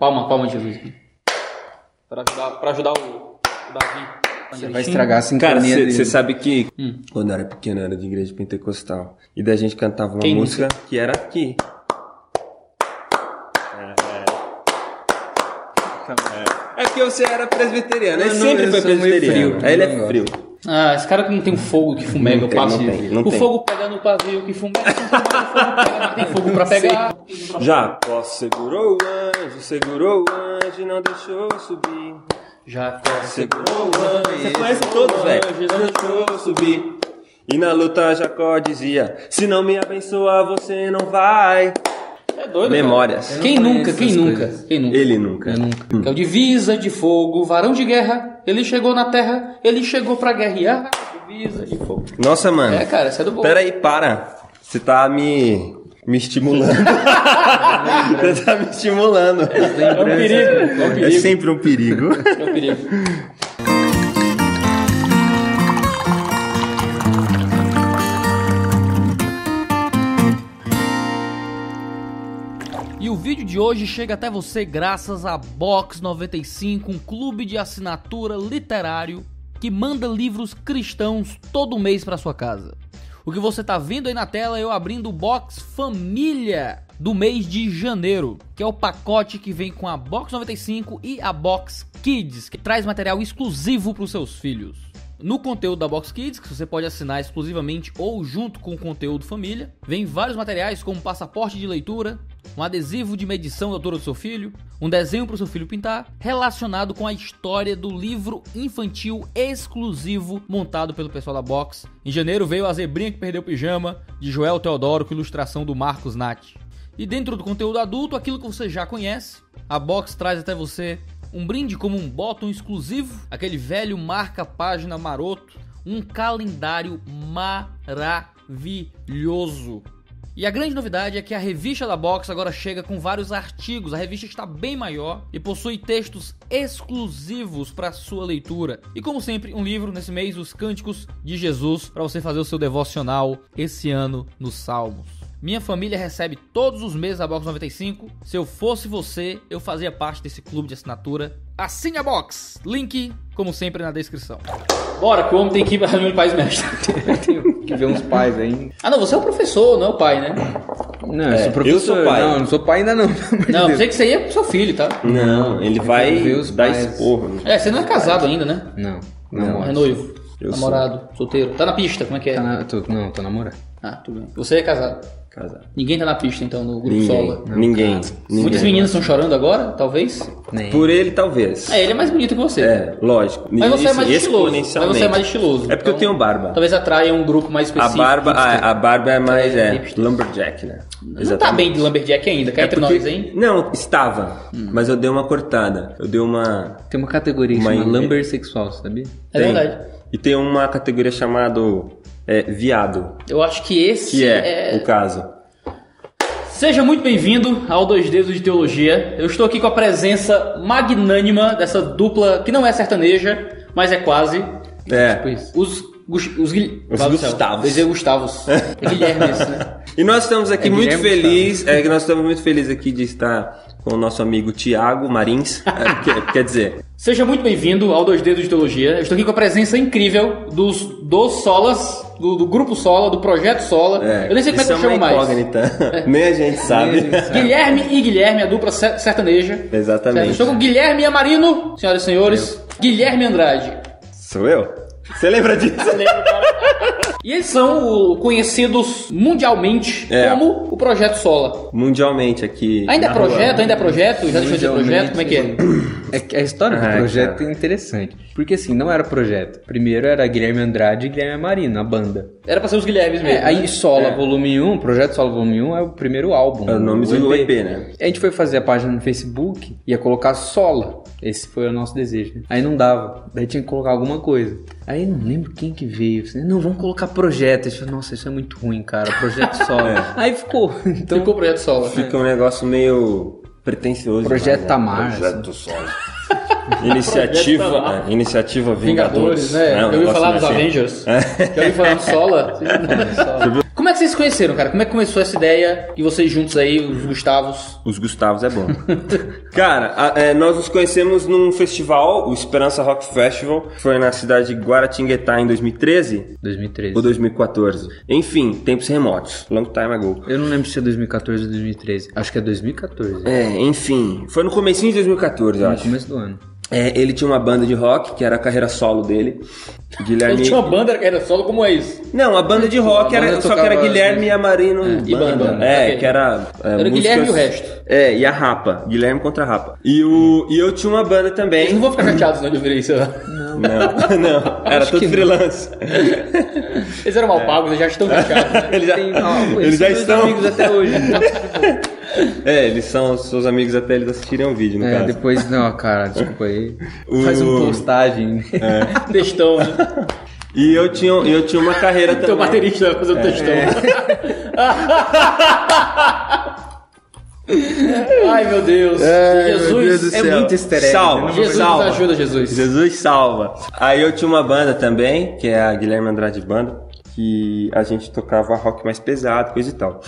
Palma, palma de Jesus. Pra ajudar, pra ajudar o, o Davi. Você vai estragar a Cara, sincronia dele. você sabe que Hum. quando eu era pequeno eu era de igreja pentecostal. E daí a gente cantava uma Quem música que era aqui. É porque você era presbiteriano, ele sempre foi presbiteriano. frio, Aí ele é frio. Ah, esse cara que não tem um fogo que fumega Não o tem, não pavio. tem, não o tem. fogo pega no pavio que fumega, não tem fogo pega, mas tem fogo pra pegar. Jacó segurou o anjo, segurou o anjo e não deixou subir. Já Segurou o anjo. Você conhece todos, velho. Não deixou subir. E na luta Jacó dizia: Se não me abençoar, você não vai. É doido. Memórias. cara. Quem Eu não nunca, quem nunca, coisas. quem nunca. Ele nunca. Que é o divisa de fogo, varão de guerra. Ele chegou na terra, ele chegou pra guerrear. Divisa de fogo. Nossa, mano. É, cara, isso é do bom. Pera aí, para. Você tá me. me estimulando. Você tá me estimulando. É um perigo, é um É perigo. sempre um perigo. É um perigo. O vídeo de hoje chega até você graças a Box 95, um clube de assinatura literário que manda livros cristãos todo mês para sua casa. O que você tá vendo aí na tela é eu abrindo o Box Família do mês de janeiro, que é o pacote que vem com a Box 95 e a Box Kids, que traz material exclusivo para os seus filhos. No conteúdo da Box Kids, que você pode assinar exclusivamente ou junto com o conteúdo família, vem vários materiais como passaporte de leitura, um adesivo de medição da altura do seu filho, um desenho para o seu filho pintar, relacionado com a história do livro infantil exclusivo montado pelo pessoal da Box. Em janeiro veio a Zebrinha que Perdeu o Pijama, de Joel Teodoro, com ilustração do Marcos Nat. E dentro do conteúdo adulto, aquilo que você já conhece, a Box traz até você um brinde como um bottom exclusivo, aquele velho marca-página maroto, um calendário maravilhoso. E a grande novidade é que a revista da Box agora chega com vários artigos. A revista está bem maior e possui textos exclusivos para sua leitura. E como sempre, um livro nesse mês, Os Cânticos de Jesus, para você fazer o seu devocional esse ano nos Salmos. Minha família recebe todos os meses a Box 95. Se eu fosse você, eu fazia parte desse clube de assinatura. Assine a Box! Link, como sempre, na descrição. Bora, que o homem tem que ir para a reunião de pais mestre. Tenho que ver uns pais aí. ah, não, você é o professor, não é o pai, né? Não, eu sou professor. eu sou pai. Não, não sou pai ainda não. Não, pensei que você ia pro seu filho, tá? Não, ele vai ver os dar pais. esporro. né? É, você não é casado ainda, né? Não, Não, não. é noivo, Eu namorado, solteiro. Tá na pista, como é que é? Tá na, tô, não, tô namorando. Ah, tudo bem. Você é casado. Casado. Ninguém tá na pista, então, no grupo Ninguém. solo. Ninguém. ninguém. Muitas meninas estão chorando agora, talvez. Nem. Por ele, talvez. É, ele é mais bonito que você. É, lógico. Mas você é mais estiloso. Mas você é mais estiloso. É porque eu Então, tenho barba. Talvez atraia um grupo mais A específico. barba, hipster. a, a barba é mais, É, é, lumberjack, né? Não tá bem de Lumberjack ainda, cá É entre porque- nós, hein? Não, estava. Mas eu dei uma cortada. Eu dei uma... Tem uma categoria que Uma chama in- lumber sexual, sabia? É Tem. verdade. E tem uma categoria chamada é, viado, Eu acho que esse que é, o caso. Seja muito bem-vindo ao Dois Dedos de Teologia. Eu estou aqui com a presença magnânima dessa dupla que não é sertaneja, mas é quase. É. isso. Os, Gus- os, Guil- Os. Gustavos. Dizer Gustavos. É Guilherme né? E nós estamos aqui É muito Guilherme felizes, é que nós estamos muito felizes aqui de estar com o nosso amigo Tiago Marins. É, quer, quer dizer, Seja muito bem-vindo ao Dois Dedos de Teologia. Eu estou aqui com a presença incrível dos, dos Solas, do, do grupo Sola, do projeto Sola. é, eu nem sei como é que eu chamo mais. incógnita. Nem a gente sabe. Nem a gente Guilherme e Guilherme, a dupla se- sertaneja. Certo? Exatamente. Estou com Guilherme Amarino, senhoras e senhores. Guilherme Andrade. Sou eu? Você lembra disso? E eles são conhecidos mundialmente É. como o Projeto Sola. Mundialmente aqui. Ainda é na rua. projeto? Ainda é projeto? Já deixou de ser projeto? Como é que é? É a história do Ai, projeto cara. é interessante. Porque assim, não era projeto. Primeiro era Guilherme Andrade e Guilherme Marino, a banda. Era pra ser os Guilhermes mesmo. É, aí né? Sola É. Volume 1, Projeto Sola Volume 1 é o primeiro álbum. É o nome do EP, né? A gente foi fazer a página no Facebook, ia colocar Sola. Esse foi o nosso desejo. né? Aí não dava. Daí tinha que colocar alguma coisa. Aí não lembro quem que veio. Assim, não, vamos colocar projeto. Eu falei, nossa, isso é muito ruim, cara. Projeto Sola. Aí ficou. Então, Ficou o Projeto Sola. Fica um negócio meio pretencioso. Projeto né? Tamar, Projeto Solo. Iniciativa, é, iniciativa Vingadores, Vingadores. né? É, um Eu ouvi falar dos assim. Avengers. Já ouvi falar do Sola. Como é que vocês se conheceram, cara? Como é que começou essa ideia e vocês juntos aí, os Gustavos? Os Gustavos é bom. Cara, a- é, nós nos conhecemos num festival, o Esperança Rock Festival, foi na cidade de Guaratinguetá em 2013 2013. ou 2014. Enfim, tempos remotos, long time ago. Eu não lembro se é 2014 ou 2013. Acho que é 2014. É, enfim, foi no comecinho de 2014, eu No acho. começo do ano. É, ele tinha uma banda de rock, que era a carreira solo dele. Guilherme... Ele tinha uma banda que era solo, como é isso? Não, a banda de rock banda era, só que era Guilherme e a Marino e banda. É, Ok. que era. é, Era o Guilherme e o resto. É, e a Rapa. Guilherme contra a Rapa. E, o, e eu tinha uma banda Eles também. não vão ficar chateados não de ouvir isso. Não, não. Era Acho tudo que não. freelance. Eles eram mal pagos, eles já estão chateados. Né? Eles já, Tem- ó, eles já estão. amigos até hoje. É, eles são seus amigos até eles assistirem o vídeo, no É, caso. depois, não, cara, desculpa aí. O- Faz uma postagem. Textão, né? E eu tinha, eu tinha uma carreira Teu também. baterista vai fazer um textão. Ai, meu Deus. Jesus, meu Deus é muito easter egg, Salva, né? Jesus salva. ajuda, Jesus. Jesus salva. Aí eu tinha uma banda também, que é a Guilherme Andrade Banda, que a gente tocava rock mais pesado, coisa e tal.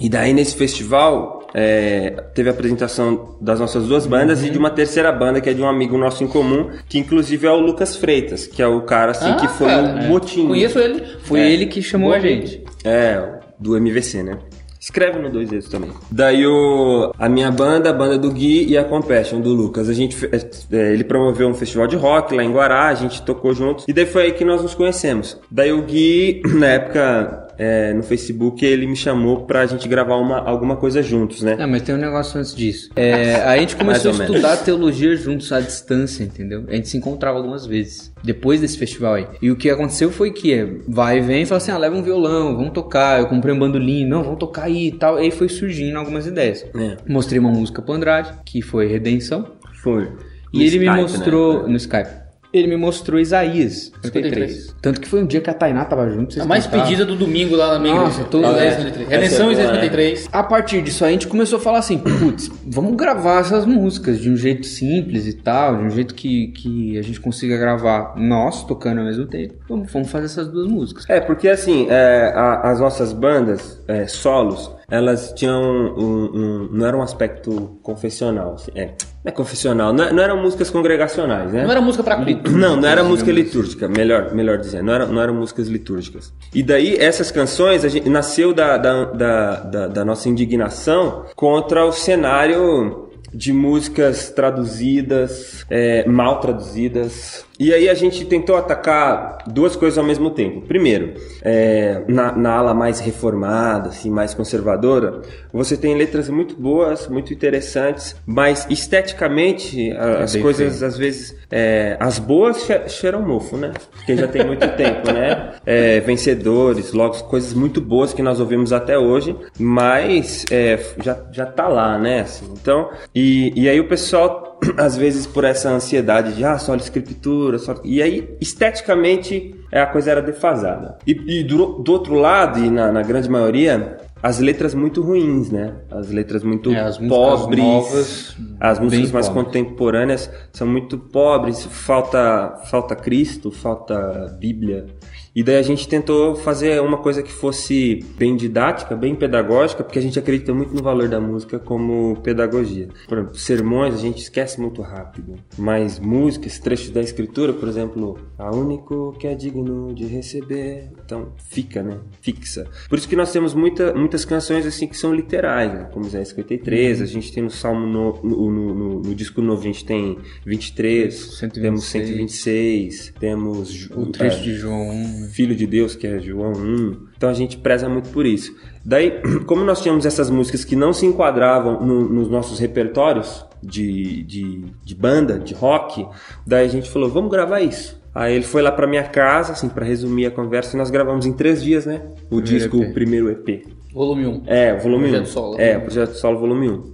E daí nesse festival é, teve a apresentação das nossas duas bandas e de uma terceira banda que é de um amigo nosso em comum, que inclusive é o Lucas Freitas, que é o cara assim que foi cara, o motim. Conheço ele. Foi É. ele que chamou Boa a gente. É, do MVC, né? Escreve no dois dedos também. Daí o, a minha banda, a banda do Gui e a Compassion do Lucas. A gente, fe- é, ele promoveu um festival de rock lá em Guará, a gente tocou juntos. E daí foi aí que nós nos conhecemos. Daí o Gui, na época, é, no Facebook, ele me chamou pra gente gravar uma, alguma coisa juntos, né? Não, mas tem um negócio antes disso. É, a gente começou a estudar teologia juntos à distância, entendeu? A gente se encontrava algumas vezes. Depois desse festival aí. E o que aconteceu foi que é, vai e vem e fala assim: ah, leva um violão, vamos tocar. Eu comprei um bandolim, não, vamos tocar aí e tal. E aí foi surgindo algumas ideias. É. Mostrei uma música pro Andrade, que foi Redenção. Foi. E No ele me Skype, mostrou. né? No Skype. Ele me mostrou Isaías 53. 53. Tanto que foi um dia que a Tainá tava junto. vocês A mais cantaram. pedida do domingo lá na minha Nossa, igreja. Isaías é. 53. Redenção é Isaías boa, 53. A partir disso a gente começou a falar assim, putz, vamos gravar essas músicas de um jeito simples e tal, de um jeito que, que a gente consiga gravar nós tocando ao mesmo tempo. Vamos, vamos fazer essas duas músicas. É, porque assim, é, a- as nossas bandas, é, solos, elas tinham um, um- Não era um aspecto confessional. assim, é, não é confessional, não, não eram músicas congregacionais, né? Não era música pra culto. Não, não era música litúrgica, melhor, melhor dizendo, não, era, não eram músicas litúrgicas. E daí, essas canções, a gente, nasceu da, da, da, da- da nossa indignação contra o cenário de músicas traduzidas, é, mal traduzidas. E aí a gente tentou atacar duas coisas ao mesmo tempo. Primeiro, é, na, na ala mais reformada, assim, mais conservadora, você tem letras muito boas, muito interessantes, mas esteticamente a- as bem coisas feio. às vezes é, as boas che- cheiram mofo, né? Porque já tem muito tempo, né? É, vencedores, logo coisas muito boas que nós ouvimos até hoje, mas é, já, já tá lá, né? Assim, então, e, e aí o pessoal, às vezes, por essa ansiedade de ah, só escritura, só... e aí esteticamente a coisa era defasada. E, e do, do outro lado, e na, na grande maioria, as letras muito ruins, né? As letras muito É, as pobres. novas, as músicas mais pobres. contemporâneas são muito pobres, falta, falta Cristo, falta Bíblia. E daí a gente tentou fazer uma coisa que fosse bem didática, bem pedagógica, porque a gente acredita muito no valor da música como pedagogia. Por exemplo, sermões a gente esquece muito rápido, mas músicas, trechos da escritura, por exemplo, a único que é digno de receber, então fica, né? Fixa. Por isso que nós temos muita, muitas canções assim que são literais, né? como Isaías 53, a gente tem no Salmo no, no, no- no- disco novo a gente tem 23, 126. temos 126, temos O trecho é, de João 1. Filho de Deus, que é João 1. Então a gente preza muito por isso. Daí, como nós tínhamos essas músicas que não se enquadravam no- nos nossos repertórios de, de, de banda, de rock, daí a gente falou, vamos gravar isso. Aí ele foi lá pra minha casa, assim, pra resumir a conversa, e nós gravamos em três dias, né? O Primeiro disco, EP. o primeiro EP. Volume 1. É, o volume Projeto 1. Solo. É, o Projeto Solo volume 1.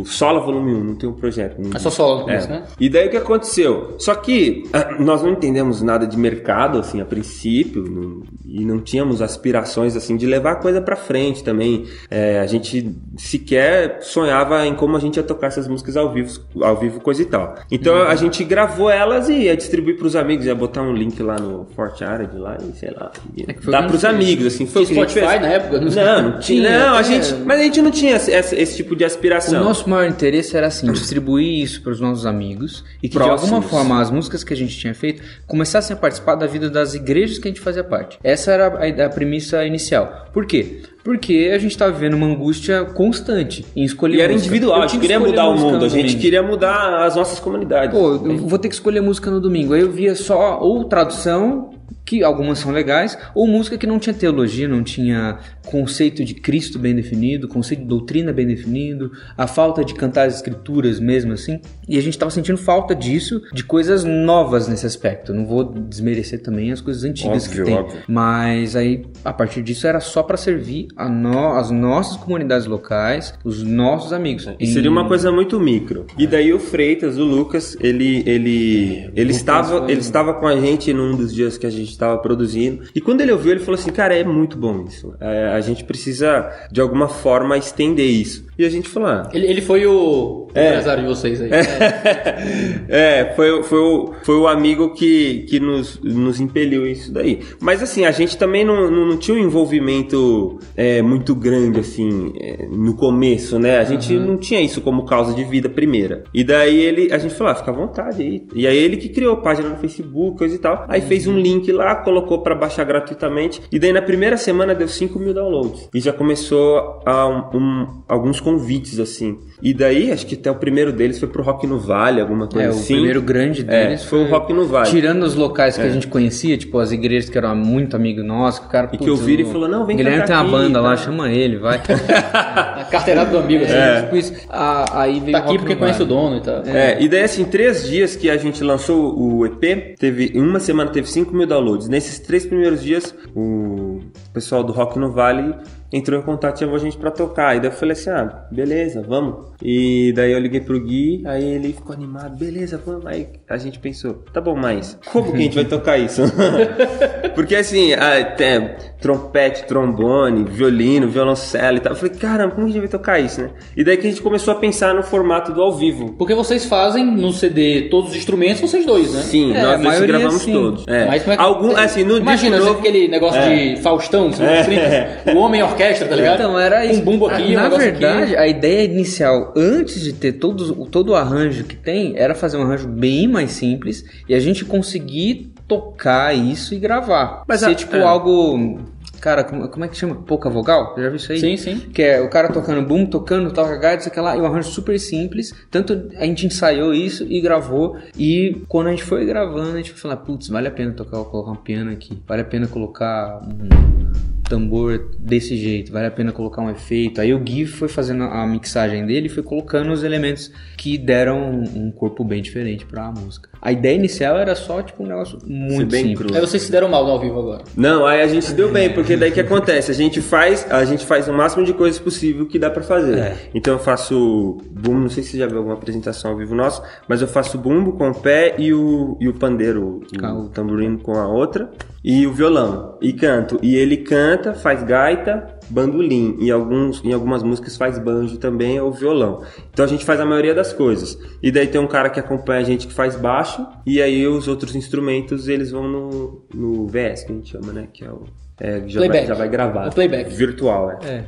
O Sola Volume 1, não tem um projeto. Não É só solo no é. né? E daí o que aconteceu? Só que ah, nós não entendemos nada de mercado, assim, a princípio, não- e não tínhamos aspirações, assim, de levar a coisa pra frente também. É, a gente sequer sonhava em como a gente ia tocar essas músicas ao vivo, ao vivo coisa e tal. Então Uhum. a gente gravou elas e ia distribuir pros amigos, ia botar um link lá no Fortnite lá e sei lá. É que pros amigos, assim. Foi o Spotify na época? Não. Não, não tinha. Não, a gente, mas a gente não tinha esse, esse- tipo de aspiração. Nosso maior interesse era assim, distribuir isso para os nossos amigos e que de Próximos. alguma forma as músicas que a gente tinha feito começassem a participar da vida das igrejas que a gente fazia parte. Essa era a, a premissa inicial. Por quê? Porque a gente estava vivendo uma angústia constante em escolher E era música. individual, a gente queria mudar o mundo, a gente domingo. queria mudar as nossas comunidades. Pô, eu vou ter que escolher música no domingo. Aí eu via só ou tradução, que algumas são legais, ou música que não tinha teologia, não tinha conceito de Cristo bem definido, conceito de doutrina bem definido, a falta de cantar as escrituras mesmo assim. E a gente tava sentindo falta disso, de coisas novas nesse aspecto. Não vou desmerecer também as coisas antigas Óbvio, que tem. óbvio. Mas aí, a partir disso, era só para servir a no- as nossas comunidades locais, os nossos amigos. E seria uma coisa muito micro. E daí o Freitas, o Lucas, ele ele ele estava ele estava com a gente num dos dias que a gente estava produzindo. E quando ele ouviu, ele falou assim: "Cara, é muito bom isso. É, a gente precisa de alguma forma estender isso". E a gente falou: ah, Ele, ele foi o É. empresário de vocês aí. é, foi, foi, o, foi o amigo que, que nos, nos impeliu isso daí. Mas assim, a gente também não, não, não tinha um envolvimento é, muito grande, assim, é, no começo, né? A gente não tinha isso como causa de vida primeira. E daí ele, a gente falou, ah, fica à vontade aí. E aí ele que criou a página no Facebook, coisa e tal. Aí fez um link lá, colocou pra baixar gratuitamente. E daí na primeira semana deu 5 mil downloads. E já começou a um- um- alguns convites, assim. E daí, acho que até o primeiro deles foi pro Rock no Vale, alguma coisa É, o assim. primeiro grande É, deles foi o Rock no Vale. Tirando os locais que a gente conhecia, tipo as igrejas que eram muito amigo nosso, que o cara. E que eu vira e o falou, "Não, vem Guilherme tem uma aqui, banda lá, tá?" chama ele, vai. A carteirada do amigo, assim. É, tipo isso. Ah, aí veio Tá o aqui porque conhece o dono e tal. É, e daí assim, três dias que a gente lançou o EP, teve, em uma semana teve 5 mil downloads. Nesses três primeiros dias, o pessoal do Rock no Vale entrou em contato e chamou a gente pra tocar. E daí eu falei assim, ah, beleza, vamos. E daí eu liguei pro Gui, aí ele ficou animado, beleza, vamos. Aí a gente pensou, tá bom, mas como que a gente vai tocar isso? Porque assim, tem trompete, trombone, violino, violoncelo e tal. Eu falei, caramba, como que a gente vai tocar isso, né? E daí que a gente começou a pensar no formato do ao vivo. Porque vocês fazem no CD todos os instrumentos, vocês dois, né? Sim, É, nós dois gravamos sim. todos. É. Mas como é que- Algum, assim, no Imagina, novo, aquele negócio É. de Faustão, nos 30, o homem orquestra, tá ligado? Então, era isso. Um bumbo aqui, um Na negócio verdade, aqui. a ideia inicial, antes de ter todos, todo o arranjo que tem, era fazer um arranjo bem mais simples e a gente conseguir tocar isso e gravar. Mas Ser a- tipo é. algo. Cara, como, como é que chama? Pouca vogal? Já viu isso aí? Sim, sim. Que é o cara tocando boom, tocando, toca gaita, sei lá, e um arranjo super simples. Tanto a gente ensaiou isso e gravou. E quando a gente foi gravando, a gente foi falar, putz, vale a pena tocar, colocar um piano aqui. Vale a pena colocar um tambor desse jeito, vale a pena colocar um efeito. Aí o Gui foi fazendo a mixagem dele e foi colocando os elementos que deram um corpo bem diferente pra música. A ideia inicial era só tipo um negócio muito bem simples. cru. Aí vocês se deram mal no ao vivo agora. Não, aí a gente se deu bem, porque daí que acontece? A gente faz, a gente faz o máximo de coisas possível que dá pra fazer. É. Então eu faço bumbo, não sei se você já viu alguma apresentação ao vivo nossa, mas eu faço bumbo com o pé e o, e o pandeiro, Com o o- tamborino com a outra, e o violão. E canto. E ele canta, faz gaita, bandolim. E alguns, em algumas músicas faz banjo também ou violão. Então a gente faz a maioria das coisas. E daí tem um cara que acompanha a gente que faz baixo, e aí os outros instrumentos eles vão no, no VS, que a gente chama, né? Que é o. É, já, vai, Playback. já vai gravar. O playback. Virtual, é. É.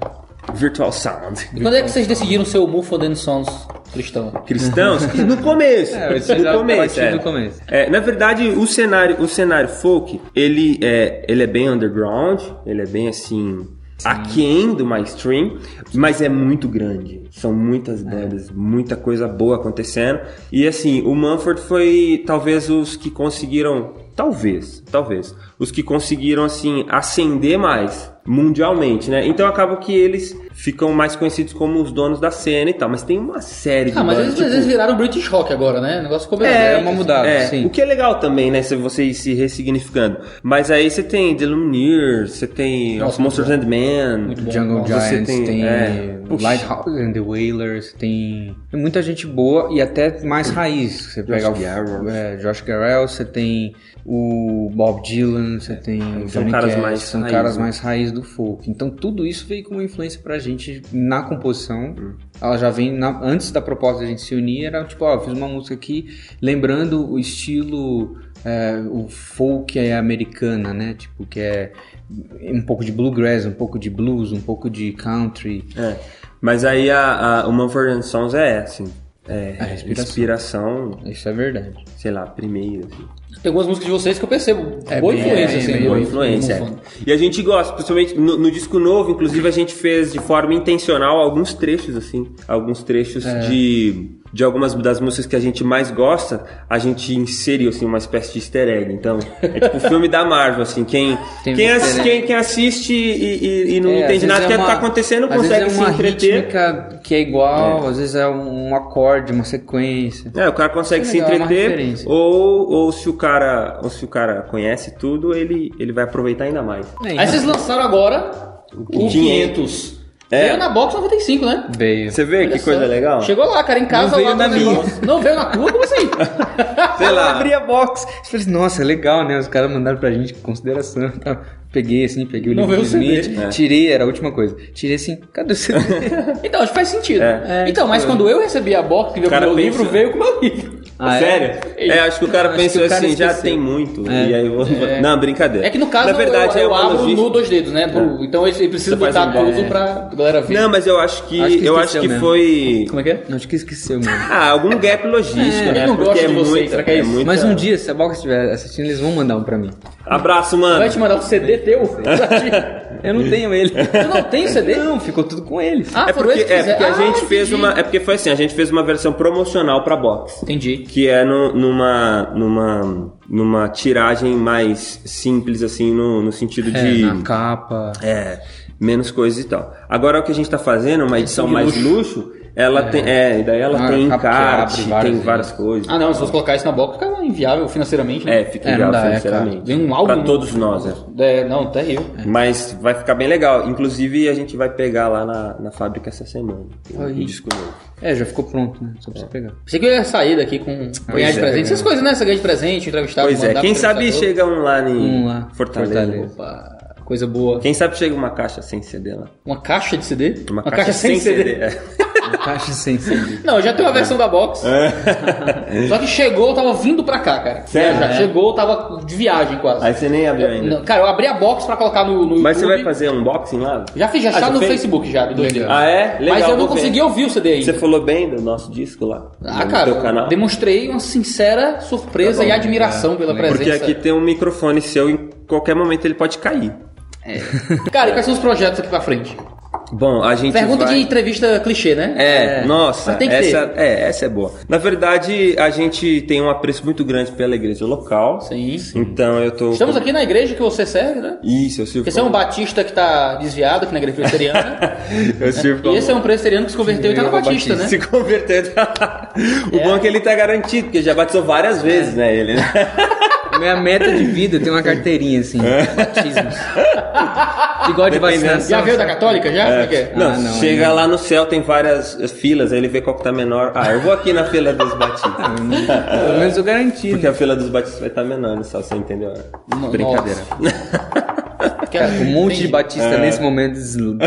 Virtual Sound. E quando é que vocês decidiram ser o Mumford and Sons cristão? Cristãos? no começo. É, no começo. É. do começo. É, na verdade, o cenário, o cenário folk, ele é, ele é bem underground, ele é bem assim. Aquém do mainstream, mas é muito grande. São muitas bandas, muita coisa boa acontecendo. E assim, o Mumford foi talvez os que conseguiram. Talvez, talvez. Os que conseguiram, assim, acender mais mundialmente, né? Então acaba que eles ficam mais conhecidos como os donos da cena e tal, mas tem uma série de Ah, mas bandas, eles, tipo- eles viraram British Rock agora, né? O negócio ficou bem. É, uma mudada, é, sim. O que é legal também, né? Se você ir se ressignificando. Mas aí você tem The Lumineers, você tem Nossa, Of Monsters and Men. Jungle Nossa, Giants, tem- tem, é. Lighthouse and the Wailers, tem, tem muita gente boa e até mais raiz. Você pega o é, Josh Garrell, você tem o Bob Dylan, você tem o São Johnny caras Cash, mais são raiz, caras né? mais raiz do folk. Então tudo isso veio como influência pra gente na composição. Hum. Ela já vem na- antes da proposta da gente se unir, era tipo, ó, fiz uma música aqui lembrando o estilo é, o folk é americana, né? Tipo, que é um pouco de bluegrass, um pouco de blues, um pouco de country. É. Mas aí a, a, o Mumford Sons é assim. É, A respiração. inspiração, Isso é verdade. sei lá, primeira. Assim. Tem algumas músicas de vocês que eu percebo. É, boa bem- influência, é, assim. Boa influência. é. E a gente gosta, principalmente no, no disco novo, inclusive a gente fez de forma intencional alguns trechos, assim. Alguns trechos É. de, de algumas das músicas que a gente mais gosta, a gente inseriu, assim, uma espécie de easter egg. Então, é tipo o filme da Marvel, assim. Quem, quem, ass- quem, quem assiste e, e- e não É, entende nada do é que uma- tá acontecendo, às consegue vezes é se uma entreter. rítmica que é igual, às vezes é um, um acorde, uma sequência. É, o cara consegue Isso se é legal, é entreter, ou, ou se o cara, ou se o cara conhece tudo, ele, ele vai aproveitar ainda mais. É, Aí vocês lançaram agora o 500. 500. É. Veio na box 95, né? veio. Você vê que Olha coisa só. legal? Chegou lá, cara, em casa Não veio lá na no minha. negócio. Não veio na tua? Como assim? Sei lá. Eu abri a box. Eu falei, assim, nossa, legal, né? Os caras mandaram pra gente consideração. e tal. Peguei assim, peguei o Não livro do veio o CD. Smith, É. tirei, era a última coisa. Tirei assim, cadê o CD? Então, acho que faz sentido. É. então, mas quando eu recebi a box que veio com o meu pensa- livro, veio com o meu livro. Ah, é? Sério? É, acho que o cara Acho pensou que o cara assim, já tem muito. É. E aí eu vou. Não, brincadeira. É que no caso Na verdade, eu, é eu uma abro logística. no dois dedos, né? pro- Então ele precisa Você botar um tudo pra galera ver. Não, mas eu acho que. Acho que eu acho que mesmo. foi. Como é que é? Acho que esqueceu mesmo. Ah, algum gap logístico, É, né? ele não Porque gosta é de vocês, muita- será que é isso? muita- Mas um dia, se a box estiver assistindo, eles vão mandar um pra mim. Abraço, mano. Vai te mandar um CD teu? Eu não tenho ele. tu não tem CD? Não, ficou tudo com eles. Ah, É foram porque, eles que é porque a fizeram. gente Ah, fez entendi. uma. É porque foi assim, a gente fez uma versão promocional pra box. Entendi. Que é no- numa, numa, numa tiragem mais simples, assim, no, no sentido É, de. na capa. É, menos coisas e tal. Agora o que a gente tá fazendo, uma edição mais luxo. luxo, ela tem. É, e daí ela Uma tem encarte, várias tem várias coisas. Ah, não, se fosse colocar isso na box, fica inviável financeiramente. né? É, fica É, legal dá, é financeiramente. Vem um álbum. Pra todos nós, é. É, não, até eu. Mas vai ficar bem legal. Inclusive, a gente vai pegar lá na, na fábrica essa semana. O, Aí. o disco novo. É, já ficou pronto, né? Só pra você pegar. Pensei que eu ia sair daqui com ganhar de é, presente. é. Essas coisas, né? Você ganha de presente, entrevistado, Pois é, quem sabe chega um lá em Um lá, Fortaleza. Fortaleza. Opa, coisa boa. Quem sabe chega uma caixa sem CD lá. Uma caixa de CD? Uma, caixa, sem CD. é. Uma caixa sem CD. Não, eu já tenho a versão da box. Só que chegou, eu tava vindo pra cá, cara. É. Sério? Já É. chegou, eu tava de viagem quase. Aí você nem abriu Eu- ainda. não, cara, eu abri a box pra colocar no, no Mas você vai fazer unboxing lá? Já fiz, já Ah, está no fez? Facebook já, do. Ah, é? Legal, Mas eu não vou ver. consegui ouvir o CD ainda. Você falou bem do nosso disco lá? Ah, no cara, demonstrei uma sincera surpresa Tá bom, e admiração pela legal. presença. Porque aqui tem um microfone seu, em qualquer momento ele pode cair. Cara, e quais são os projetos aqui pra frente? Bom, a gente Pergunta vai... de entrevista clichê, né? É, nossa, tem que essa, ter. é, essa é boa. Na verdade, a gente tem um apreço muito grande pela igreja local. Sim. Então eu tô. Estamos aqui na igreja que você serve, né? Isso, eu sirvo. Esse é um batista que tá desviado aqui na igreja presbiteriana. Eu sirvo e esse é um presbiteriano que se converteu e tá na Eu, batista, né? Se convertendo. o É. bom é que ele tá garantido, porque já batizou várias vezes, né? Ele, né? Minha meta de vida tem uma carteirinha assim. Batismos. Igual de vacinação. Já veio da católica, já? É que é? Não, Ah, não, chega ainda lá no céu, tem várias filas, aí ele vê qual que tá menor. Ah, eu vou aqui na fila dos batistas. Pelo menos eu garanti. Porque né? a fila dos batistas vai estar menor, né? só você entendeu? No- Brincadeira. Cara, Um monte de batista É. nesse momento. dislike.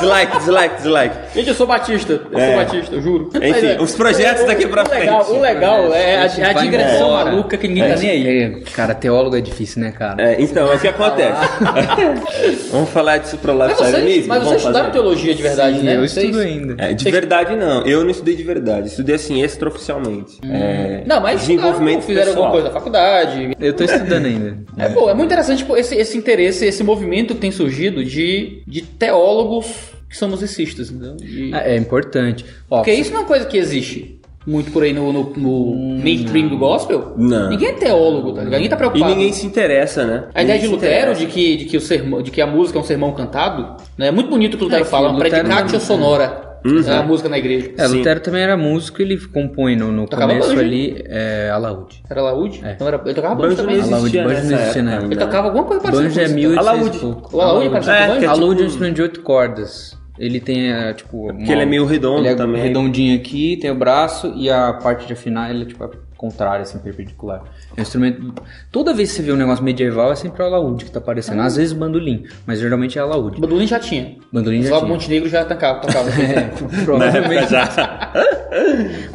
Dislike, dislike, dislike. Gente, eu sou batista. Eu É. sou batista, eu juro. Enfim, Mas, os projetos daqui pra o legal, frente. O legal é a, a Vai digressão embora. maluca que ninguém tá nem aí. É, cara, teólogo é difícil, né, cara? É, então, é o que acontece. Vamos falar disso lado Mas do mas vocês Vamos estudaram fazer? teologia de verdade, Sim, né? eu Vocês- estudo ainda. É, de verdade não, eu não estudei de verdade, estudei assim extraoficialmente. É, Não, mas desenvolvimento fizeram pessoal. alguma coisa na faculdade. Eu tô estudando ainda. É, pô, é muito interessante tipo, esse, esse interesse, esse movimento que tem surgido de, de teólogos que são musicistas, entendeu? De- Ah, É importante. Ó, Porque isso não é uma coisa que existe. muito por aí no, no- no mainstream do gospel. Não. Ninguém é teólogo, tá ligado? Ninguém tá E preocupado. ninguém se interessa, né? A ideia Ninguém de se Lutero de que, de, que o sermão, de que a música é um sermão cantado, né? É muito bonito o que o Lutero É, que fala, o um Lutero predicatio sonora. Uhum. É a música na igreja. É, Sim. Lutero também era músico, ele compõe no, no Tocava começo banjo. ali é, alaúde. Era laúde? É. Então era, ele tocava banjo Banjo não também. existia Alaúde, banjo não existia na época. Ele tocava alguma coisa parecida Banjo com é. 1800 Alaúde. e. O alaúde parece É, banjo? Alaúde é um instrumento de oito cordas. Ele tem, é, tipo... uma- ele é meio redondo ele é também. redondinho aqui, tem o braço e a parte de afinar ele é tipo contrária, assim, perpendicular. É um instrumento... Toda vez que você vê um negócio medieval é sempre o alaúde que tá aparecendo. Às vezes bandolim, mas geralmente é O alaúde. Bandolim já tinha. Bandolim já Slavo tinha. Montenegro já tocava. tocava. É, provavelmente. já.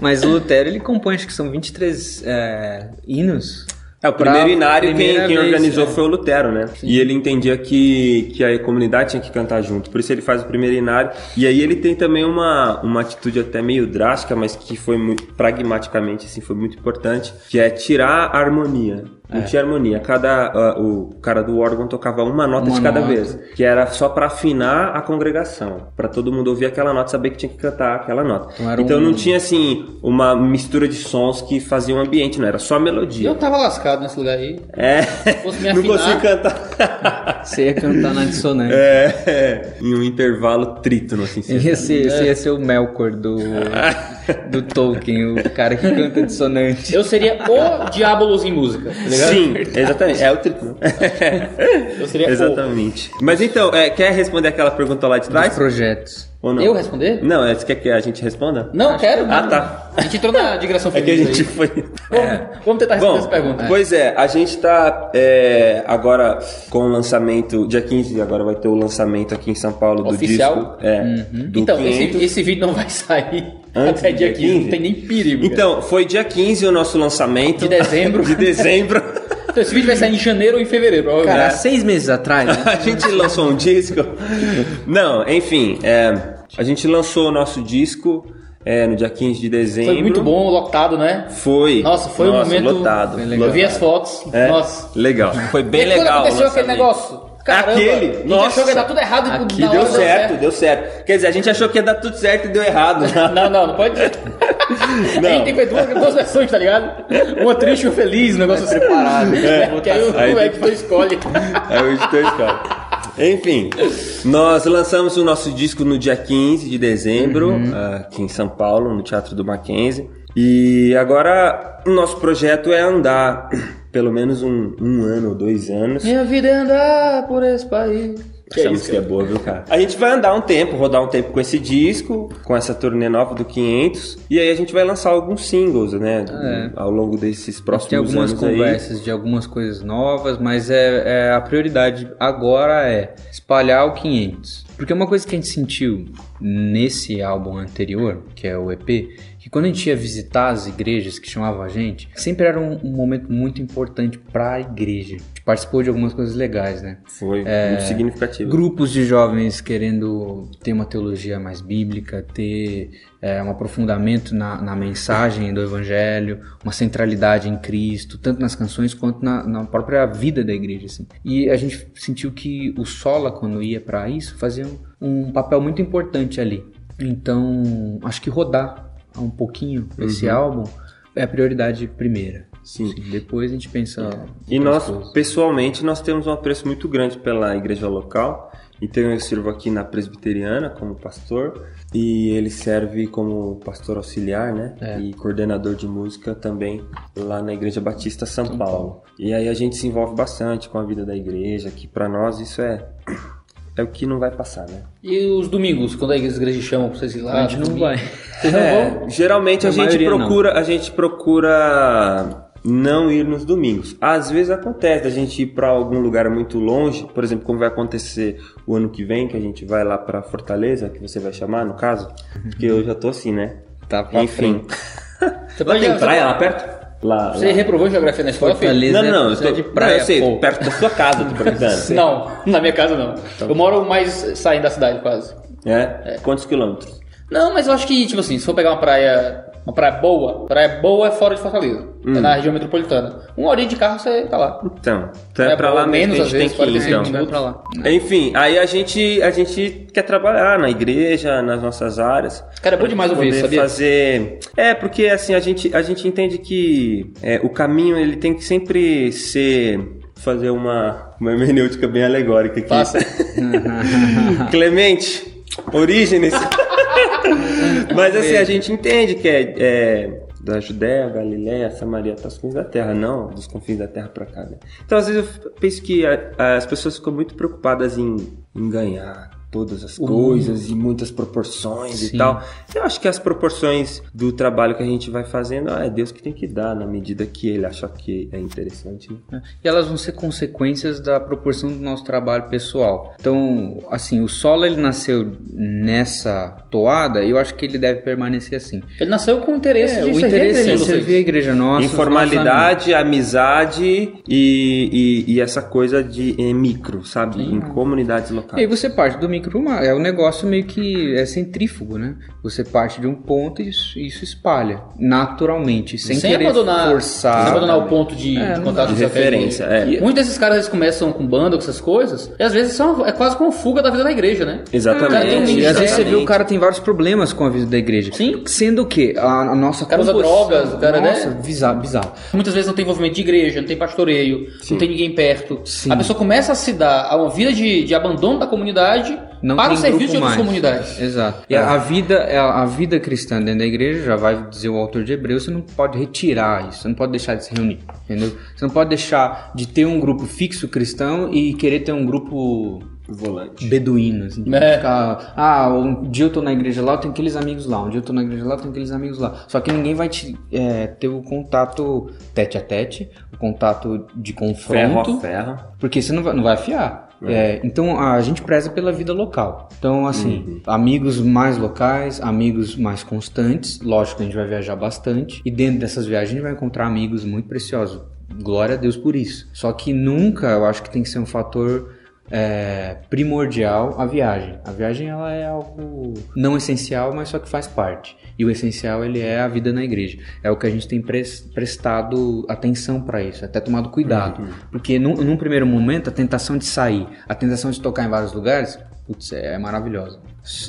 Mas o Lutero, ele compõe, acho que são 23 é, hinos. É, o primeiro inário quem, quem vez, organizou é. foi o Lutero, né? E ele entendia que, que a comunidade tinha que cantar junto. Por isso ele faz o primeiro inário. E aí ele tem também uma, uma atitude até meio drástica, mas que foi muito, pragmaticamente assim, foi muito importante, que é tirar a harmonia. Não tinha harmonia. Cada, ah, o cara do órgão tocava uma nota Uma de cada nota. vez. Que era só pra afinar a congregação. Pra todo mundo ouvir aquela nota e saber que tinha que cantar aquela nota. Então era Então um- não tinha assim uma mistura de sons que fazia um ambiente, não era só melodia. Eu tava lascado nesse lugar aí. É, fosse me não afinar- consigo cantar. Você ia cantar na dissonante. É, em um intervalo trítono, assim. Ser, esse ia ser o Melkor do, do Tolkien, o cara que canta dissonante. Eu seria o Diabolos em música, tá ligado? Sim, exatamente. É o trítono. Eu seria exatamente. Mas então, é, quer responder aquela pergunta lá de Dos trás? projetos. Ou não? Eu responder? Não, é, você quer que a gente responda? Não, quero. Ah, tá. A gente entrou na digressão É que a gente aí. foi. Vamos, vamos tentar responder Bom, essa pergunta. pois é, a gente tá é, agora com o lançamento, dia 15 agora vai ter o lançamento aqui em São Paulo do Oficial? disco. É, do Então, 500. esse, esse vídeo não vai sair Antes até dia dia 15, 15? não tem nem perigo. cara. Então, foi dia 15 o nosso lançamento. De dezembro. de dezembro. Então, esse vídeo vai sair em janeiro ou em fevereiro, provavelmente. Cara, há seis meses atrás, né? a gente lançou um disco. Não, enfim, é, a gente lançou o nosso disco é, no dia 15 de dezembro. Foi muito bom, lotado, né? Foi. Nossa, foi um momento. lotado. Eu legal. vi as fotos. É, Nossa. Legal. Foi bem e legal. quando aconteceu aquele negócio? Caramba, Aquele, a gente nossa, achou que ia dar tudo errado e na deu hora certo, deu certo. Quer dizer, a gente achou que ia dar tudo certo e deu errado. né? Não, não, não pode. Não. A gente tem que duas, duas versões, tá ligado? Uma triste e uma feliz, um negócio assim. Preparado. É, que aí o, Aí o editor escolhe. É o editor escolhe. Enfim, nós lançamos o nosso disco no dia 15 de dezembro, Uhum. aqui em São Paulo, no Teatro do Mackenzie. E agora o nosso projeto é andar pelo menos um, um ano ou dois anos. Minha vida é andar por esse país. Que Essa é isso, música é boa, viu, cara? A gente vai andar um tempo, rodar um tempo com esse disco, com essa turnê nova do 500, e aí a gente vai lançar alguns singles, né? É. Ao longo desses próximos Tem algumas anos aí. conversas de algumas coisas novas, mas é, é- a prioridade agora é espalhar o 500. Porque uma coisa que a gente sentiu nesse álbum anterior, que é o EP, que quando a gente ia visitar as igrejas que chamavam a gente, sempre era um, um momento muito importante para a igreja. A gente participou de algumas coisas legais, né? Foi muito significativo. Grupos de jovens querendo ter uma teologia mais bíblica, ter é, um aprofundamento na, na mensagem do Evangelho, uma centralidade em Cristo, tanto nas canções quanto na, na própria vida da igreja. Assim. E a gente sentiu que o Sola, quando ia para isso, fazia um, um papel muito importante ali. Então, acho que rodar um pouquinho esse álbum é a prioridade primeira. Sim. Assim, depois a gente pensa. E outras nós, coisas. pessoalmente, nós temos um apreço muito grande pela igreja local. Então eu sirvo aqui na presbiteriana como pastor e ele serve como pastor auxiliar, né? É. E coordenador de música também lá na Igreja Batista São, Paulo. E aí a gente se envolve bastante com a vida da igreja, que para nós isso é é o que não vai passar, né? E os domingos, quando as igrejas chamam pra vocês ir lá? A gente não domingo? vai. Vocês não É, vão? geralmente a, A gente maioria não. procura, a gente procura não ir nos domingos. Às vezes acontece a gente ir para algum lugar muito longe, por exemplo, como vai acontecer o ano que vem, que a gente vai lá para Fortaleza, que você vai chamar, no caso, porque eu já tô assim, né? Tá pra Enfim. Você Lá pode- tem praia lá perto? Lá, Você lá. reprovou geografia na escola, filho? Fortaleza. Não, não, eu tô de de praia, praia, eu sei, pô. perto da sua casa, tô perguntando. Não, na minha casa não. Então. Eu moro mais saindo da cidade, quase. É? Quantos quilômetros? Não, mas eu acho que, tipo assim, se for pegar uma praia Uma praia boa. Praia boa é fora de Fortaleza. É na região metropolitana. Uma horinha de carro você tá lá. Então, então é, É pra lá menos, às vezes, que ir, 45 então. minutos. Lá. Enfim, aí a gente, a gente quer trabalhar na igreja, nas nossas áreas. Cara, é bom demais ouvir isso, sabia? fazer. É, porque assim, a gente, a gente entende que é, o caminho ele tem que sempre ser. Fazer uma, uma hermenêutica bem alegórica aqui. Faça. Clemente, Orígenes. Mas assim, a gente entende que é, é da Judéia, Galiléia, Samaria, até os confins da terra, não dos confins da terra pra cá, né? Então, às vezes eu penso que a- as pessoas ficam muito preocupadas em, em ganhar todas as coisas e muitas proporções Sim. e tal. Eu acho que as proporções do trabalho que a gente vai fazendo, ah, é Deus que tem que dar na medida que ele achar que é interessante. né? E elas vão ser consequências da proporção do nosso trabalho pessoal. Então, assim, o solo ele nasceu nessa toada e eu acho que ele deve permanecer assim. Ele nasceu com o interesse É, de o servir a interesse igreja é de vocês. servir a igreja nossa. Informalidade, amizade e, e, e essa coisa de em micro, sabe? Em comunidades E aí locais. você parte do micro, ma- é um negócio meio que é centrífugo, né? Você parte de um ponto e isso, isso espalha naturalmente, sem, Sem querer abandonar, forçar. sem abandonar o ponto de, É, de contato De referência, é. Muitos desses caras eles começam com banda, com essas coisas, e às vezes são, é quase como fuga da vida da igreja, né? Exatamente. Um E às vezes você Exatamente. vê o cara tem vários problemas com a vida da igreja. Sim. Sendo que a, a nossa O cara usa drogas, o cara, né? Nossa, bizarro, bizarro. Muitas vezes não tem envolvimento de igreja, não tem pastoreio, não tem ninguém perto. Sim. A pessoa começa a se dar a uma vida de, de abandono da comunidade Não para o serviço grupo de outras comunidades. Exato. E a, a vida, a, a vida cristã dentro da igreja, já vai dizer o autor de Hebreus, você não pode retirar isso, você não pode deixar de se reunir, entendeu? Você não pode deixar de ter um grupo fixo cristão e querer ter um grupo Volante. beduíno, assim. É. Ficar, ah, um dia eu tô na igreja lá, eu tenho aqueles amigos lá, um dia eu tô na igreja lá, eu tenho aqueles amigos lá. Só que ninguém vai te, é, ter o contato tete a tete, o contato de Ferro confronto. a ferro. Porque você não vai, não vai afiar. É, então a gente preza pela vida local. Então, assim, amigos mais locais, amigos mais constantes. Lógico que a gente vai viajar bastante. E dentro dessas viagens a gente vai encontrar amigos muito preciosos. Glória a Deus por isso. Só que nunca eu acho que tem que ser um fator é, primordial a viagem. A viagem ela é algo não essencial, mas só que faz parte. E o essencial ele é a vida na igreja. É o que a gente tem pres- prestado atenção para isso, até tomado cuidado. Porque num, num primeiro momento a tentação de sair, a tentação de tocar em vários lugares, putz, é maravilhosa.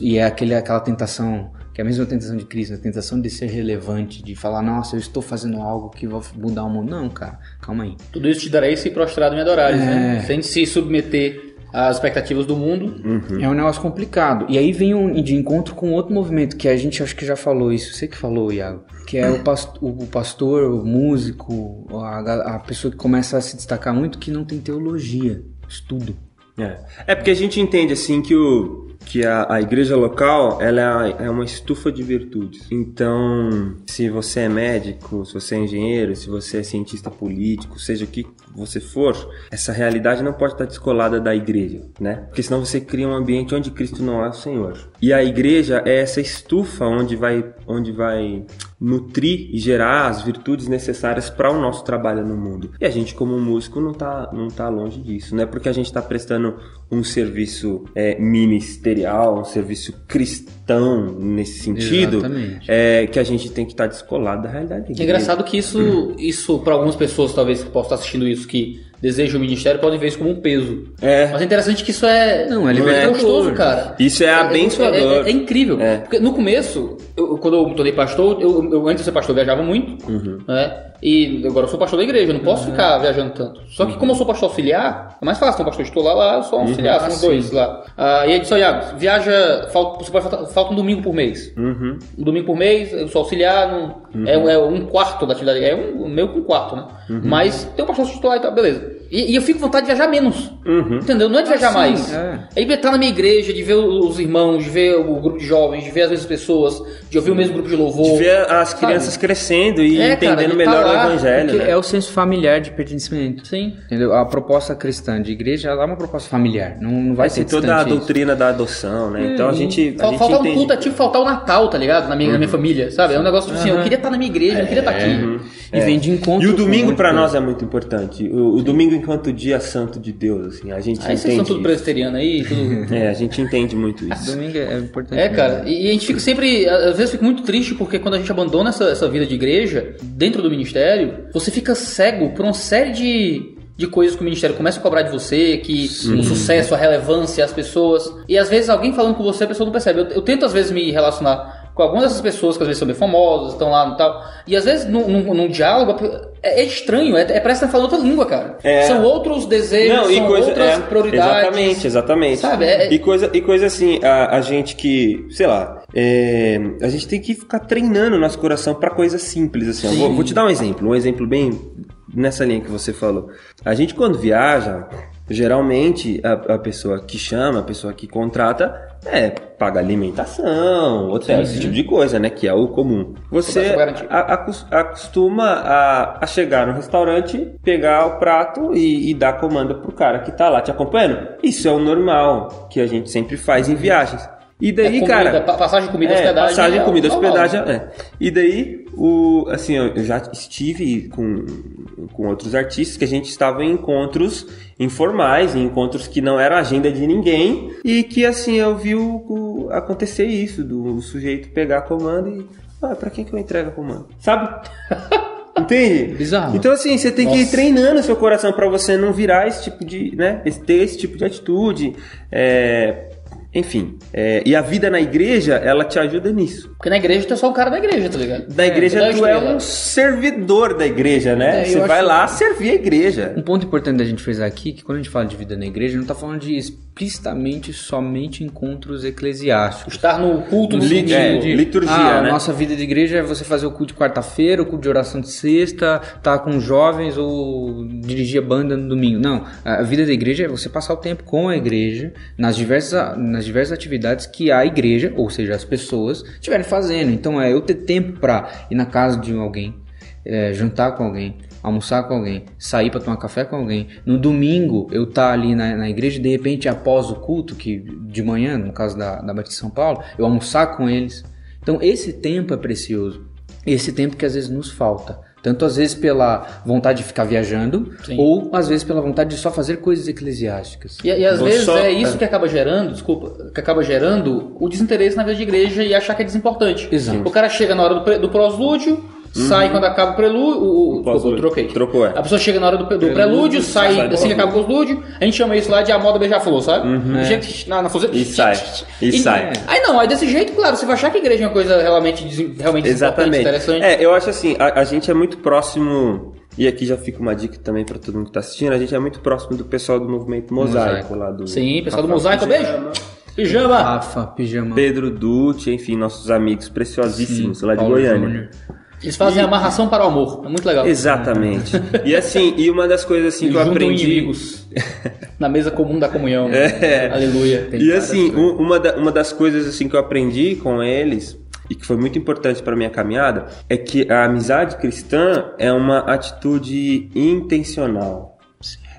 E é aquele, aquela tentação que é a mesma tentação de Cristo, a tentação de ser relevante, de falar, nossa, eu estou fazendo algo que vai mudar o mundo. Não, cara, calma aí. Tudo isso te darei se prostrado me adorares, É. né? Sem se submeter às expectativas do mundo. É um negócio complicado. E aí vem um, de encontro com outro movimento que a gente acho que já falou isso. Você que falou, Iago. Que é o, past- o pastor, o músico, a, a pessoa que começa a se destacar muito que não tem teologia, estudo. É. é porque a gente entende assim que o que a, a igreja local ela é uma estufa de virtudes. Então, se você é médico, se você é engenheiro, se você é cientista político, seja o que você for, essa realidade não pode estar descolada da igreja, né? Porque senão você cria um ambiente onde Cristo não é o Senhor. E a igreja é essa estufa onde vai onde vai nutrir e gerar as virtudes necessárias para o nosso trabalho no mundo. E a gente, como músico, não tá, não tá longe disso, não é porque a gente está prestando um serviço é, ministerial, um serviço cristão nesse sentido, Exatamente. é, que a gente tem que estar descolado da realidade. da É engraçado que isso, isso para algumas pessoas, talvez, que possam estar assistindo isso, que desejam o ministério, podem ver isso como um peso. É. Mas é interessante que isso é, Não, é é libertador. gostoso, cara. Isso é abençoador. É, é- é incrível. É. Porque no começo, eu- quando eu me tornei pastor, eu, eu- antes de ser pastor, eu viajava muito. Uhum. Né? E agora eu sou pastor da igreja, eu não posso ficar viajando tanto. Só que como eu sou pastor auxiliar, é mais fácil, tem um pastor titular lá, eu sou um auxiliar, Ah, são sim. dois lá. Ah, e aí disse, Iago, viaja, falta, você pode faltar, falta um domingo por mês. Uhum. Um domingo por mês, eu sou auxiliar, não, é, é um quarto da atividade, é um, meio que um quarto, né? Uhum. Mas tem um pastor titular e tal, beleza. E, e eu fico com vontade de viajar menos. Uhum. Entendeu? Não é de viajar sim, mais. é. É de estar na minha igreja, de ver os irmãos, de ver o grupo de jovens, de ver as mesmas pessoas, de ouvir o mesmo grupo de louvor. De ver as Sabe? crianças crescendo e É, cara, entendendo de tá melhor no lá. evangelho, Porque né? é o senso familiar de pertencimento. Sim. Entendeu? A proposta cristã de igreja ela é uma proposta familiar. Não, não vai ser Tem toda a isso. doutrina da adoção, né? Então a gente, a Fal- gente Faltar um culto é tipo faltar o Natal, tá ligado? Na minha, Uhum. na minha família, sabe? É um negócio tipo assim, eu queria estar na minha igreja, eu não queria estar aqui. E vem de encontro. É. E o domingo coisa. nós é muito importante. O, o domingo enquanto dia santo de Deus, assim, a gente Aí vocês são entende. tudo isso. presbiteriano aí, tudo... É, a gente entende muito isso. Domingo é importante. É, mesmo. cara, e e a gente fica sempre, às vezes fica muito triste porque quando a gente abandona essa, essa vida de igreja, dentro do ministério, você fica cego por uma série de, de coisas que o ministério começa a cobrar de você, que o sucesso, a relevância, as pessoas. E às vezes alguém falando com você, a pessoa não percebe. Eu, eu tento às vezes me relacionar com algumas dessas pessoas que às vezes são bem famosas, estão lá e tal. E às vezes num, num- num diálogo é, é estranho, é, é parece que tá falando outra língua, cara. É. São outros desejos, Não, e são coisa, outras é, prioridades. Exatamente, exatamente. Sabe, é- E, coisa, e coisa assim, a, a gente que, sei lá, é, a gente tem que ficar treinando nosso coração pra coisas simples, assim. Vou, vou te dar um exemplo, um exemplo bem nessa linha que você falou. A gente quando viaja, geralmente a, a pessoa que chama, a pessoa que contrata, é, paga alimentação, hotel, esse tipo de coisa, né? Que é o comum. Você acostuma a, a chegar no restaurante, pegar o prato e, e dar comanda pro cara que tá lá te acompanhando. Isso é o normal que a gente sempre faz em viagens. E É daí, comida, cara. pa- passagem, comida, é, hospedagem. Passagem, é comida, hospedagem, é. E daí, o, assim, eu já estive com, com outros artistas que a gente estava em encontros informais, em encontros que não era agenda de ninguém, e que, assim, eu vi o, o- acontecer isso, do sujeito pegar a comanda e. Ah, pra quem que eu entrego a comanda? Sabe? Entende? Bizarro. Então, assim, você tem que ir Nossa. treinando seu coração pra você não virar esse tipo de, né? Ter esse tipo de atitude. É, enfim. é, e a vida na igreja, ela te ajuda nisso. Porque na igreja tu é só o cara da igreja, tá ligado? Da igreja, da tu é um servidor da igreja, né? É, você vai lá servir a igreja. Um ponto importante da gente frisar aqui, que quando a gente fala de vida na igreja, não tá falando de explicitamente somente encontros eclesiásticos. Estar no culto no Li- domingo. é, De- liturgia, ah, né? a nossa vida de igreja é você fazer o culto de quarta-feira, o culto de oração de sexta, tá com jovens ou dirigir a banda no domingo. Não, a vida da igreja é você passar o tempo com a igreja nas diversas, nas diversas atividades que a igreja, ou seja, as pessoas, estiverem fazendo. Então é eu ter tempo pra ir na casa de alguém, é, jantar com alguém, almoçar com alguém, sair para tomar café com alguém. No domingo eu tá ali na, na igreja e de repente após o culto, que de manhã, no caso da, da Batista São Paulo, eu almoçar com eles. Então esse tempo é precioso. Esse tempo que às vezes nos falta. Tanto às vezes pela vontade de ficar viajando, Sim. ou às vezes pela vontade de só fazer coisas eclesiásticas. E, e às Ou vezes só- é isso é. que acaba gerando, desculpa, que acaba gerando o desinteresse na vida de igreja e achar que é desimportante. Exato. O cara chega na hora do, do proslúdio, sai quando acaba o prelúdio, o, o, troquei. Trocou, é. A pessoa chega na hora do, do prelúdio, sai, sai do assim que acaba o proslúdio, a gente chama isso lá de a moda beija-flor, sabe? Gente, na, na fuze- E sai. E sai. Aí não, aí desse jeito, claro, você vai achar que a igreja é uma coisa realmente, realmente Exatamente. interessante. É, eu acho assim, a, a gente é muito próximo, e aqui já fica uma dica também pra todo mundo que tá assistindo, a gente é muito próximo do pessoal do movimento Mosaico, Mosaico. lá do. Sim, pessoal do Mosaico, beijo. Pijama, Pijama. Rafa, pijama. Pedro Dutti, enfim, nossos amigos preciosíssimos lá de Paulo Goiânia. Júnior. Eles fazem amarração para o amor, é muito legal. Exatamente. e assim, e uma das coisas assim que eu aprendi. inimigos na mesa comum da comunhão. É. Aleluia. E assim, um- uma, da- uma das coisas assim que eu aprendi com eles e que foi muito importante para minha caminhada é que a amizade cristã é uma atitude intencional.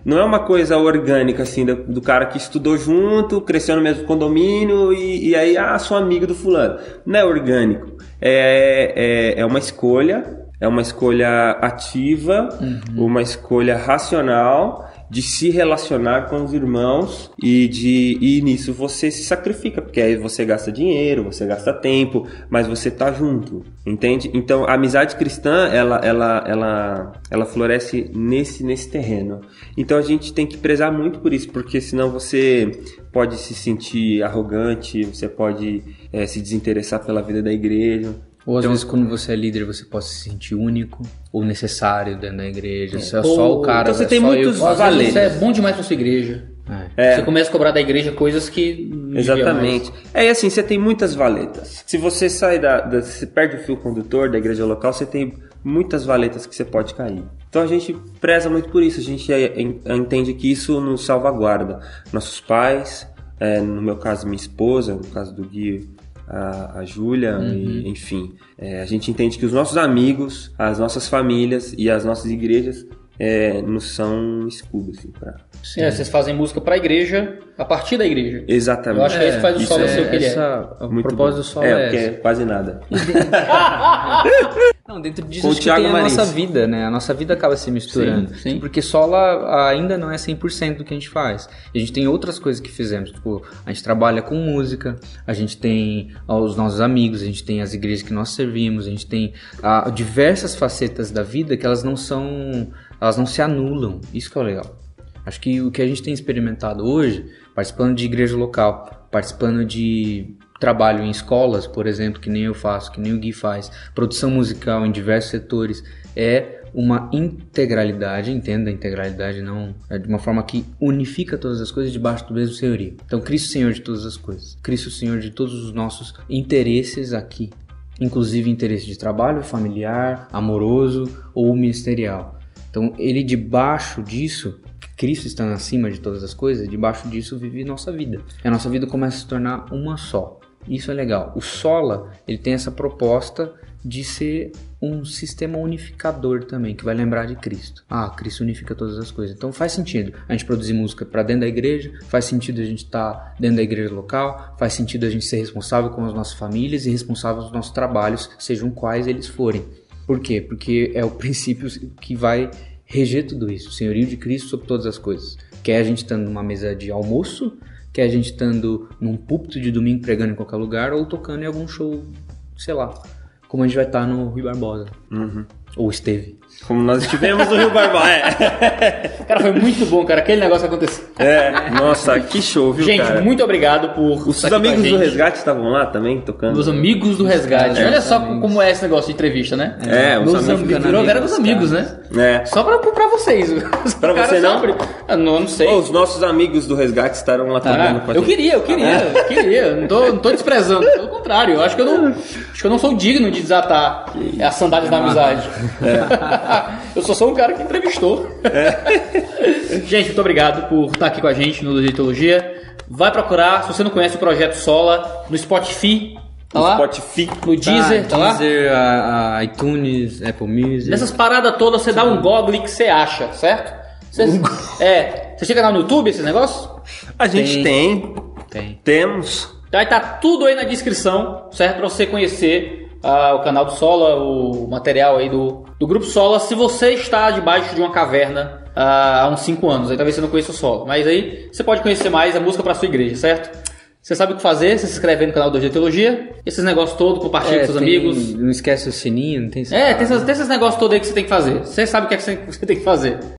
Não é uma coisa orgânica assim do, do cara que estudou junto, cresceu no mesmo condomínio e, e aí ah sou amigo do fulano. Não é orgânico. É, é, é uma escolha, é uma escolha ativa, uma escolha racional de se relacionar com os irmãos e de e nisso você se sacrifica, porque aí você gasta dinheiro, você gasta tempo, mas você tá junto, entende? Então a amizade cristã, ela ela ela ela floresce nesse nesse terreno. Então a gente tem que prezar muito por isso, porque senão você pode se sentir arrogante, você pode eh, se desinteressar pela vida da igreja. Ou às Então- vezes quando você é líder você pode se sentir único ou necessário dentro da igreja. Você é Ou- só o cara. então você é tem muitos eu. Valentes. você é bom demais pra sua igreja. É. É. Você começa a cobrar da igreja coisas que. Exatamente. É e assim, você tem muitas valetas. Se você sai da, da. Se perde o fio condutor da igreja local, você tem muitas valetas que você pode cair. Então a gente preza muito por isso, a gente é, é, entende que isso nos salvaguarda. Nossos pais, é, no meu caso minha esposa, no caso do Gui, a, a Júlia, e, enfim. É, a gente entende que os nossos amigos, as nossas famílias e as nossas igrejas é, nos são escudo, assim, pra... É, vocês fazem música pra igreja, a partir da igreja. Exatamente. Eu acho que é isso que faz o Isso solo é- ser o que ele é. o propósito bom. do solo é, é, é quase nada. Não, dentro disso Com o Thiago tem a Marins. nossa vida, né? A nossa vida acaba se misturando. Sim, sim. Porque sola ainda não é 100% do que a gente faz. A gente tem outras coisas que fizemos. Tipo, a gente trabalha com música, a gente tem os nossos amigos, a gente tem as igrejas que nós servimos, a gente tem ah, diversas facetas da vida que elas não são... Elas não se anulam. Isso que é o legal. Acho que o que a gente tem experimentado hoje, participando de igreja local, participando de trabalho em escolas, por exemplo, que nem eu faço, que nem o Gui faz, produção musical em diversos setores, é uma integralidade, entenda a integralidade, não é de uma forma que unifica todas as coisas debaixo do mesmo senhorio. Então, Cristo Senhor de todas as coisas, Cristo Senhor de todos os nossos interesses aqui, inclusive interesse de trabalho, familiar, amoroso ou ministerial. Então, ele debaixo disso, Cristo estando acima de todas as coisas, debaixo disso vive nossa vida. E a nossa vida começa a se tornar uma só. Isso é legal. O Sola, ele tem essa proposta de ser um sistema unificador também, que vai lembrar de Cristo. Ah, Cristo unifica todas as coisas. Então faz sentido a gente produzir música para dentro da igreja, faz sentido a gente estar dentro da igreja local, faz sentido a gente ser responsável com as nossas famílias e responsável dos nossos trabalhos, sejam quais eles forem. Por quê? Porque é o princípio que vai reger tudo isso, o senhorio de Cristo sobre todas as coisas. Quer a gente estando numa mesa de almoço, quer a gente estando num púlpito de domingo pregando em qualquer lugar ou tocando em algum show, sei lá, como a gente vai estar no Rio Barbosa. Ou esteve. Como nós estivemos no Rio Barbosa. É. Cara, foi muito bom, cara. Aquele negócio aconteceu. É, nossa, que show, viu, gente, cara? muito obrigado por. Os estar aqui com a amigos do resgate estavam lá também, tocando. Os amigos do resgate. É, Olha só amigos. como é esse negócio de entrevista, né? É, os Meus amigos Virou amigos, dos amigos, cara. né? É. Só pra, pra vocês. Pra você não? Ah, não, não sei. Pô, os nossos amigos do resgate estaram lá tocando Ah, com a eu queria, eu queria, eu queria. Não tô, não tô desprezando. Pelo contrário, eu acho que eu não, acho que eu não sou digno de desatar as sandálias da amizade. eu só sou um cara que entrevistou. gente, muito obrigado por estar aqui com a gente no Dojo de Teologia. Vai procurar, se você não conhece o projeto Sola, no Spotify, tá lá? Spotify. No Deezer, tá, lá? Deezer, a, a iTunes, Apple Music. Nessas paradas todas, você dá um google que você acha, certo? Você, é, você chega lá no YouTube, esses negócios? A gente tem. Tem. Temos. Vai estar tudo aí na descrição, certo? Pra você conhecer ah, o canal do Sola, o material aí do, do Grupo Sola. Se você está debaixo de uma caverna ah, há uns 5 anos, aí talvez você não conheça o Sola. Mas aí você pode conhecer mais a música pra sua igreja, certo? Você sabe o que fazer, você se inscreve aí no canal do G Teologia. Esses negócios todos, compartilha É, com seus tem- amigos. Não esquece o sininho, não tem É, tem esses, tem esses negócios todos aí que você tem que fazer. Você sabe o que, é que você tem que fazer.